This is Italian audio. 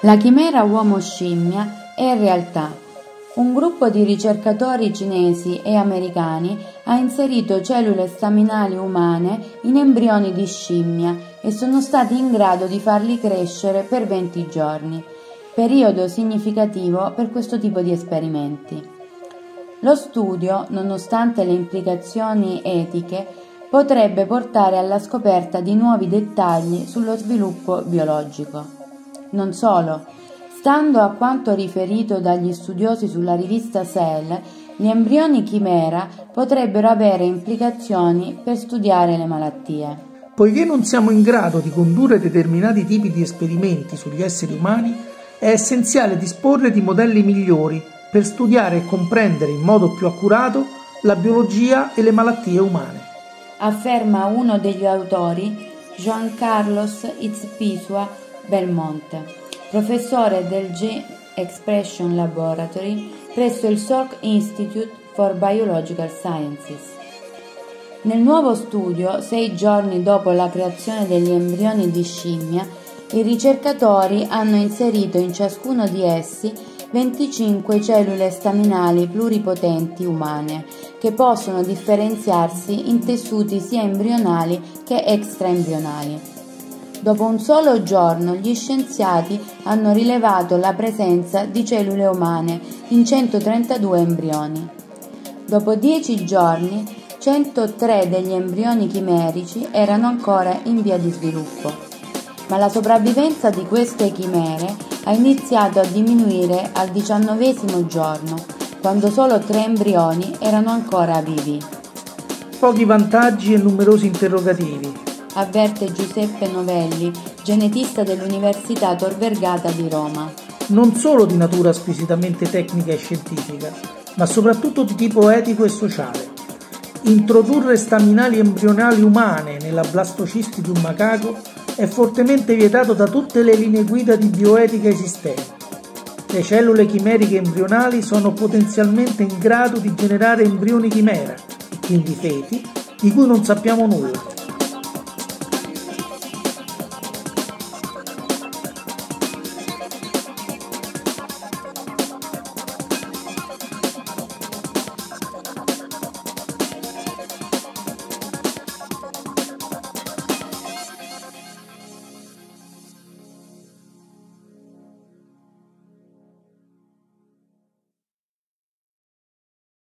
La chimera uomo-scimmia è realtà. Un gruppo di ricercatori cinesi e americani ha inserito cellule staminali umane in embrioni di scimmia e sono stati in grado di farli crescere per 20 giorni, periodo significativo per questo tipo di esperimenti. Lo studio, nonostante le implicazioni etiche, potrebbe portare alla scoperta di nuovi dettagli sullo sviluppo biologico. Non solo, stando a quanto riferito dagli studiosi sulla rivista Cell, gli embrioni chimera potrebbero avere implicazioni per studiare le malattie. Poiché non siamo in grado di condurre determinati tipi di esperimenti sugli esseri umani, è essenziale disporre di modelli migliori per studiare e comprendere in modo più accurato la biologia e le malattie umane. Afferma uno degli autori, Juan Carlos Itzpisua, Belmonte, professore del Gene Expression Laboratory presso il Salk Institute for Biological Sciences. Nel nuovo studio, sei giorni dopo la creazione degli embrioni di scimmia, i ricercatori hanno inserito in ciascuno di essi 25 cellule staminali pluripotenti umane, che possono differenziarsi in tessuti sia embrionali che extraembrionali. Dopo un solo giorno gli scienziati hanno rilevato la presenza di cellule umane in 132 embrioni. Dopo 10 giorni 103 degli embrioni chimerici erano ancora in via di sviluppo, ma la sopravvivenza di queste chimere ha iniziato a diminuire al diciannovesimo giorno, quando solo tre embrioni erano ancora vivi. Pochi vantaggi e numerosi interrogativi avverte Giuseppe Novelli, genetista dell'Università Tor Vergata di Roma. Non solo di natura squisitamente tecnica e scientifica, ma soprattutto di tipo etico e sociale. Introdurre staminali embrionali umane nella blastocisti di un macaco è fortemente vietato da tutte le linee guida di bioetica esistenti. Le cellule chimeriche embrionali sono potenzialmente in grado di generare embrioni chimera, quindi feti, di cui non sappiamo nulla.